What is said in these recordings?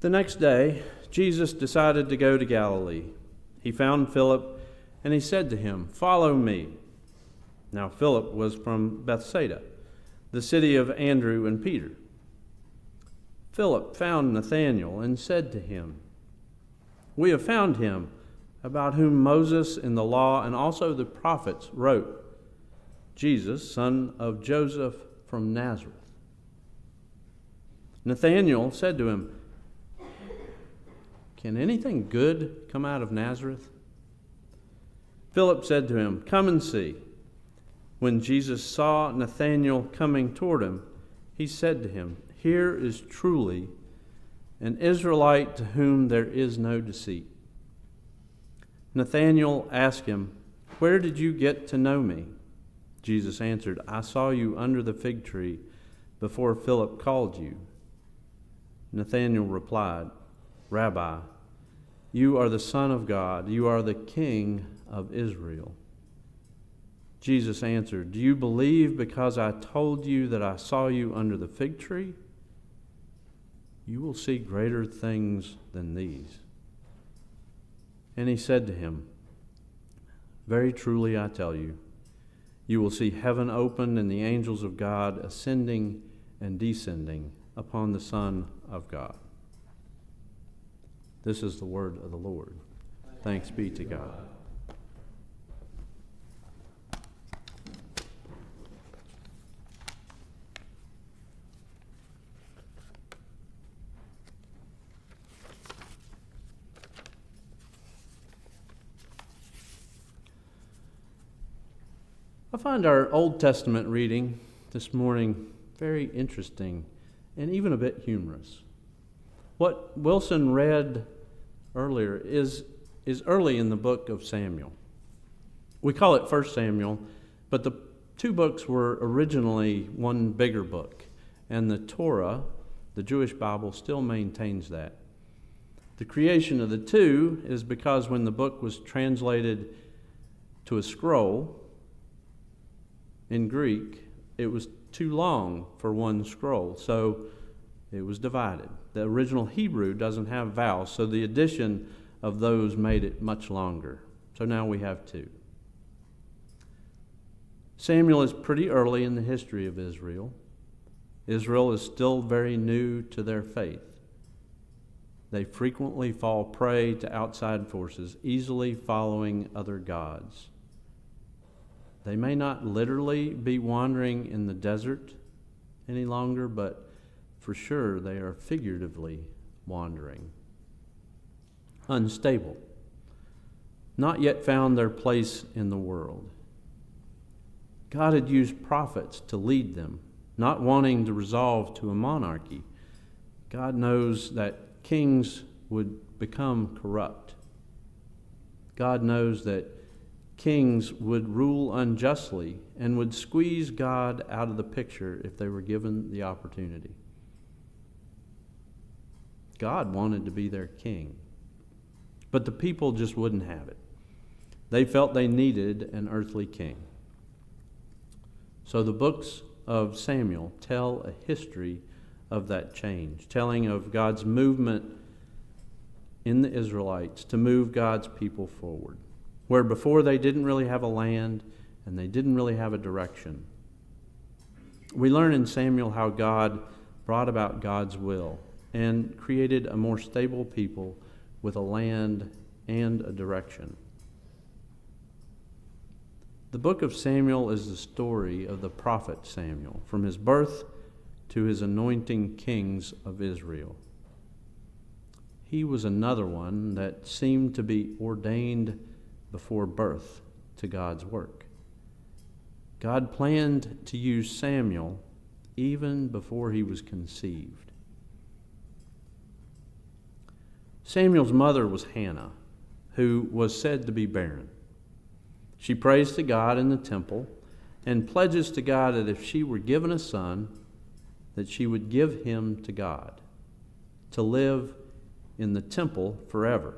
The next day, Jesus decided to go to Galilee. He found Philip and he said to him, Follow me. Now, Philip was from Bethsaida, the city of Andrew and Peter. Philip found Nathanael and said to him, We have found him about whom Moses in the law and also the prophets wrote, Jesus, son of Joseph from Nazareth. Nathanael said to him, Can anything good come out of Nazareth? Philip said to him, Come and see. When Jesus saw Nathanael coming toward him, he said to him, Here is truly an Israelite to whom there is no deceit. Nathanael asked him, Where did you get to know me? Jesus answered, I saw you under the fig tree before Philip called you. Nathanael replied, Rabbi, you are the Son of God, you are the King of Israel. Jesus answered, Do you believe because I told you that I saw you under the fig tree? You will see greater things than these. And he said to him, Very truly I tell you, you will see heaven opened and the angels of God ascending and descending upon the Son of God. This is the word of the Lord. Thanks be to God. I find our Old Testament reading this morning very interesting and even a bit humorous. What Wilson read earlier is, is early in the book of Samuel. We call it First Samuel, but the two books were originally one bigger book, and the Torah, the Jewish Bible, still maintains that. The creation of the two is because when the book was translated to a scroll in Greek, it was too long for one scroll. So it was divided. The original Hebrew doesn't have vowels, so the addition of those made it much longer. So now we have two. Samuel is pretty early in the history of Israel. Israel is still very new to their faith. They frequently fall prey to outside forces, easily following other gods. They may not literally be wandering in the desert any longer, but for sure they are figuratively wandering. Unstable, not yet found their place in the world. God had used prophets to lead them, not wanting to resolve to a monarchy. God knows that kings would become corrupt. God knows that kings would rule unjustly and would squeeze God out of the picture if they were given the opportunity. God wanted to be their king. But the people just wouldn't have it. They felt they needed an earthly king. So the books of Samuel tell a history of that change, telling of God's movement in the Israelites to move God's people forward, where before they didn't really have a land and they didn't really have a direction. We learn in Samuel how God brought about God's will and created a more stable people with a land and a direction. The book of Samuel is the story of the prophet Samuel, from his birth to his anointing kings of Israel. He was another one that seemed to be ordained before birth to God's work. God planned to use Samuel even before he was conceived. Samuel's mother was Hannah, who was said to be barren. She prays to God in the temple and pledges to God that if she were given a son, that she would give him to God, to live in the temple forever.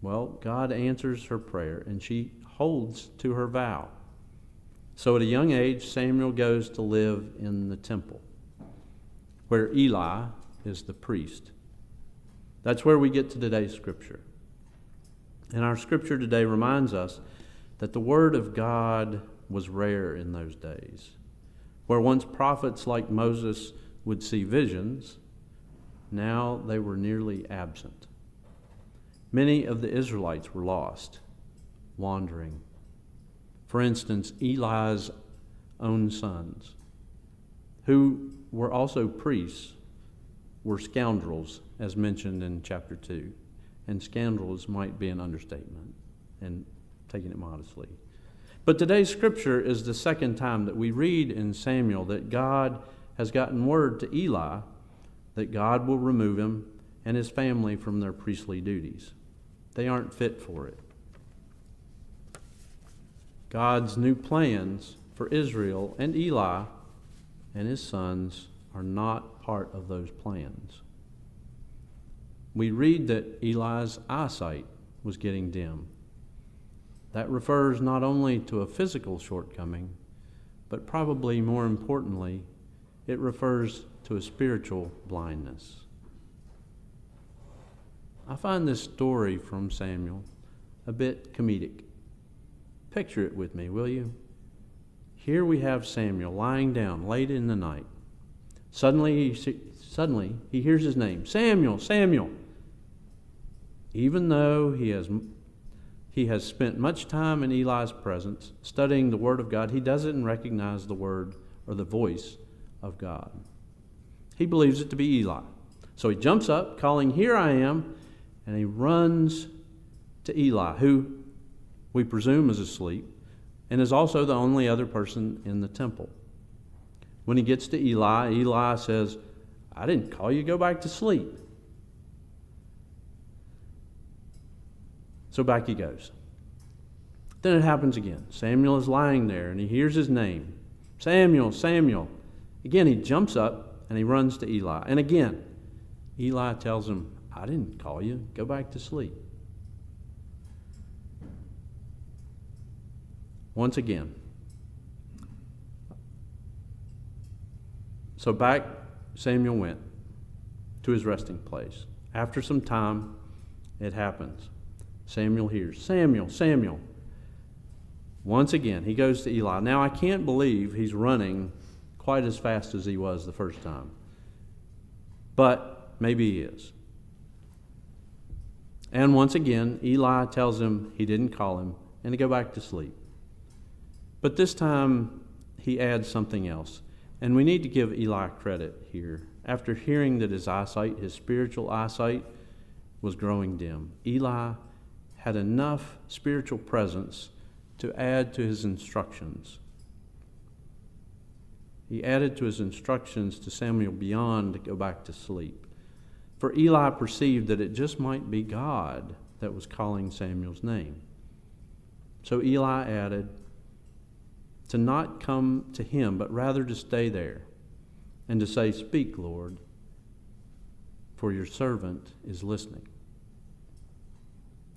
Well, God answers her prayer and she holds to her vow. So at a young age, Samuel goes to live in the temple, where Eli is the priest. That's where we get to today's scripture. And our scripture today reminds us that the Word of God was rare in those days. Where once prophets like Moses would see visions, now they were nearly absent. Many of the Israelites were lost, wandering. For instance, Eli's own sons, who were also priests, were scoundrels, as mentioned in chapter 2. And scoundrels might be an understatement and taking it modestly. But today's scripture is the second time that we read in Samuel that God has gotten word to Eli that God will remove him and his family from their priestly duties. They aren't fit for it. God's new plans for Israel and Eli and his sons are not part of those plans. We read that Eli's eyesight was getting dim. That refers not only to a physical shortcoming, but probably more importantly, it refers to a spiritual blindness. I find this story from Samuel a bit comedic. Picture it with me, will you? Here we have Samuel lying down late in the night. Suddenly, he, suddenly he hears his name Samuel, Samuel. Even though he has, he has spent much time in Eli's presence studying the Word of God, he doesn't recognize the Word or the voice of God. He believes it to be Eli. So he jumps up, calling, Here I am, and he runs to Eli, who we presume is asleep, and is also the only other person in the temple. When he gets to Eli, Eli says, I didn't call you, go back to sleep. So back he goes. Then it happens again. Samuel is lying there and he hears his name Samuel, Samuel. Again, he jumps up and he runs to Eli. And again, Eli tells him, I didn't call you. Go back to sleep. Once again. So back Samuel went to his resting place. After some time, it happens. Samuel hears, Samuel, Samuel. Once again, he goes to Eli. Now, I can't believe he's running quite as fast as he was the first time. But maybe he is. And once again, Eli tells him he didn't call him and to go back to sleep. But this time, he adds something else. And we need to give Eli credit here. After hearing that his eyesight, his spiritual eyesight, was growing dim, Eli had enough spiritual presence to add to his instructions. He added to his instructions to Samuel beyond to go back to sleep. For Eli perceived that it just might be God that was calling Samuel's name. So Eli added to not come to him, but rather to stay there and to say, Speak, Lord, for your servant is listening.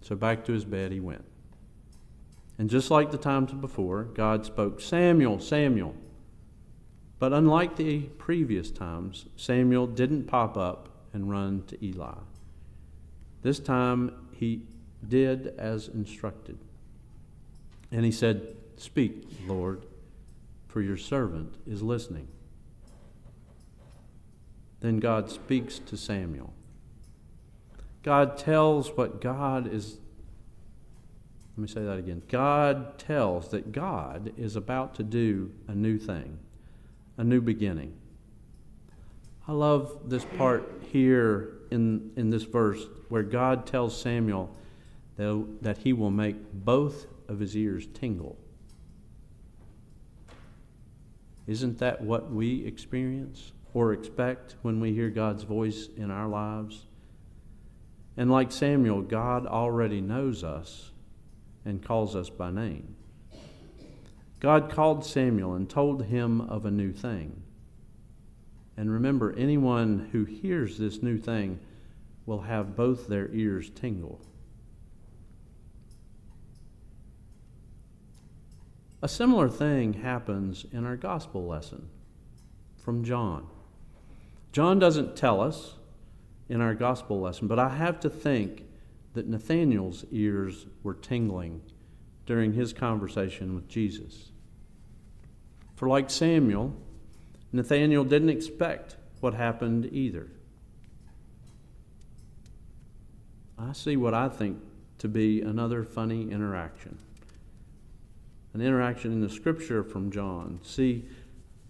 So back to his bed he went. And just like the times before, God spoke, Samuel, Samuel. But unlike the previous times, Samuel didn't pop up and run to Eli. This time he did as instructed. And he said, Speak, Lord, for your servant is listening. Then God speaks to Samuel. God tells what God is. Let me say that again. God tells that God is about to do a new thing, a new beginning. I love this part here in, in this verse where God tells Samuel that, that he will make both of his ears tingle. Isn't that what we experience or expect when we hear God's voice in our lives? And like Samuel, God already knows us and calls us by name. God called Samuel and told him of a new thing. And remember, anyone who hears this new thing will have both their ears tingle. A similar thing happens in our gospel lesson from John. John doesn't tell us in our gospel lesson, but I have to think that Nathanael's ears were tingling during his conversation with Jesus. For like Samuel, Nathanael didn't expect what happened either. I see what I think to be another funny interaction. An interaction in the scripture from John. See,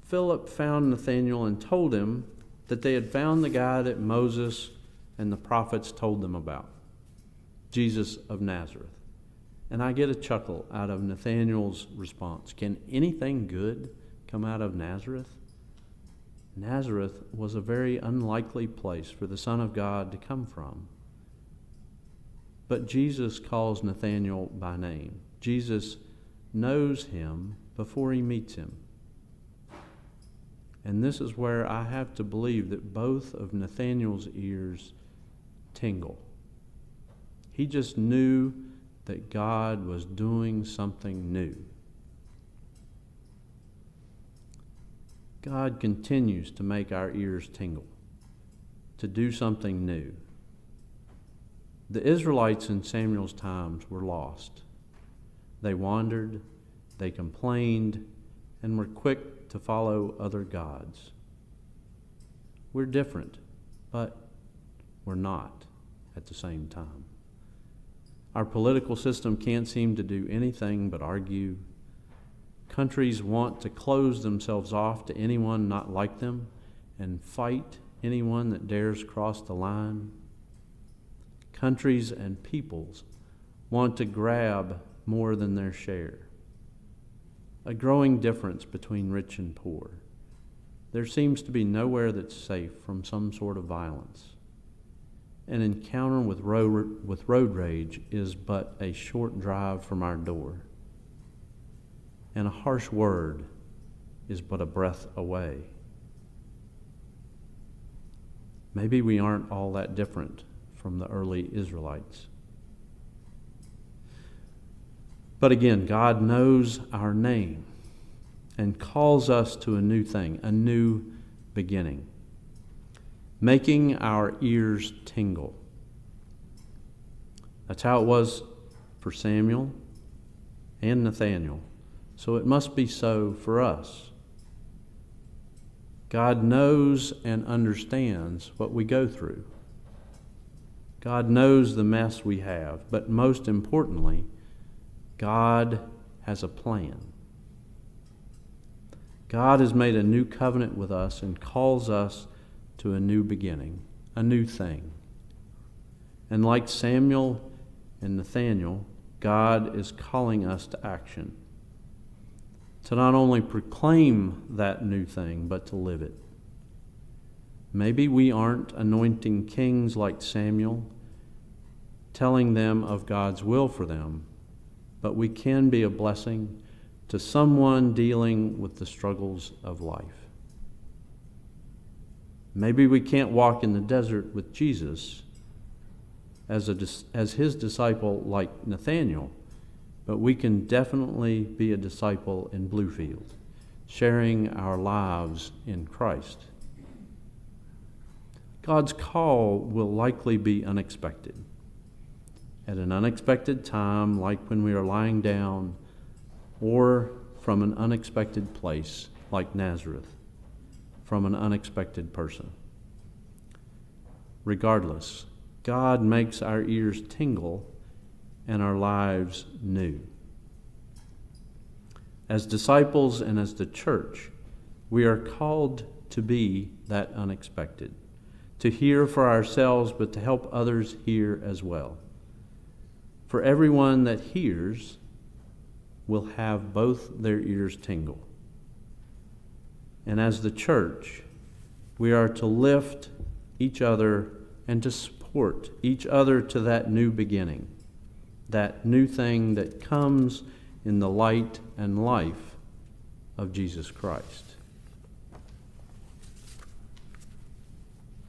Philip found Nathanael and told him that they had found the guy that Moses and the prophets told them about Jesus of Nazareth. And I get a chuckle out of Nathanael's response. Can anything good come out of Nazareth? Nazareth was a very unlikely place for the Son of God to come from. But Jesus calls Nathanael by name. Jesus knows him before he meets him. And this is where I have to believe that both of Nathanael's ears tingle. He just knew that God was doing something new. God continues to make our ears tingle, to do something new. The Israelites in Samuel's times were lost. They wandered, they complained, and were quick to follow other gods. We're different, but we're not at the same time. Our political system can't seem to do anything but argue. Countries want to close themselves off to anyone not like them and fight anyone that dares cross the line. Countries and peoples want to grab more than their share. A growing difference between rich and poor. There seems to be nowhere that's safe from some sort of violence. An encounter with road, with road rage is but a short drive from our door. And a harsh word is but a breath away. Maybe we aren't all that different from the early Israelites. But again, God knows our name and calls us to a new thing, a new beginning making our ears tingle. That's how it was for Samuel and Nathanael. So it must be so for us. God knows and understands what we go through. God knows the mess we have, but most importantly, God has a plan. God has made a new covenant with us and calls us to a new beginning, a new thing. And like Samuel and Nathanael, God is calling us to action. To not only proclaim that new thing, but to live it. Maybe we aren't anointing kings like Samuel, telling them of God's will for them, but we can be a blessing to someone dealing with the struggles of life. Maybe we can't walk in the desert with Jesus as, a, as his disciple like Nathanael, but we can definitely be a disciple in Bluefield, sharing our lives in Christ. God's call will likely be unexpected. At an unexpected time, like when we are lying down, or from an unexpected place, like Nazareth from an unexpected person. Regardless, God makes our ears tingle and our lives new. As disciples and as the church, we are called to be that unexpected, to hear for ourselves, but to help others hear as well. For everyone that hears will have both their ears tingle and as the church, we are to lift each other and to support each other to that new beginning, that new thing that comes in the light and life of Jesus Christ.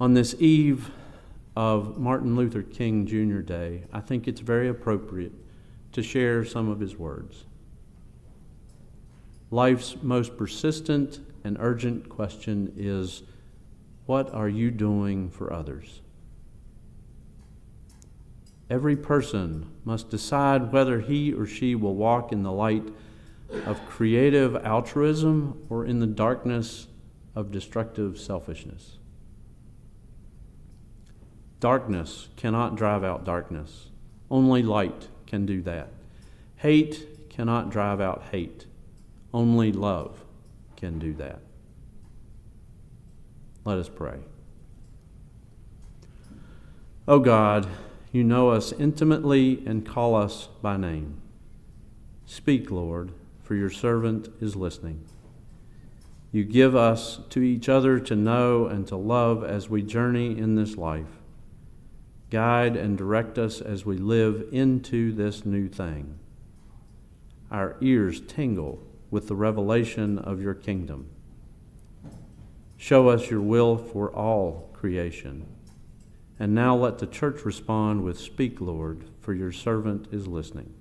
On this eve of Martin Luther King Jr. Day, I think it's very appropriate to share some of his words. Life's most persistent and urgent question is what are you doing for others? Every person must decide whether he or she will walk in the light of creative altruism or in the darkness of destructive selfishness. Darkness cannot drive out darkness. Only light can do that. Hate cannot drive out hate. Only love can do that. Let us pray. O oh God, you know us intimately and call us by name. Speak, Lord, for your servant is listening. You give us to each other to know and to love as we journey in this life. Guide and direct us as we live into this new thing. Our ears tingle with the revelation of your kingdom. Show us your will for all creation. And now let the church respond with Speak, Lord, for your servant is listening.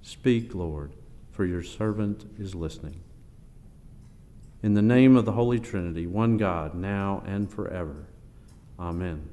Speak, Lord, for your servant is listening. In the name of the Holy Trinity, one God, now and forever. Amen.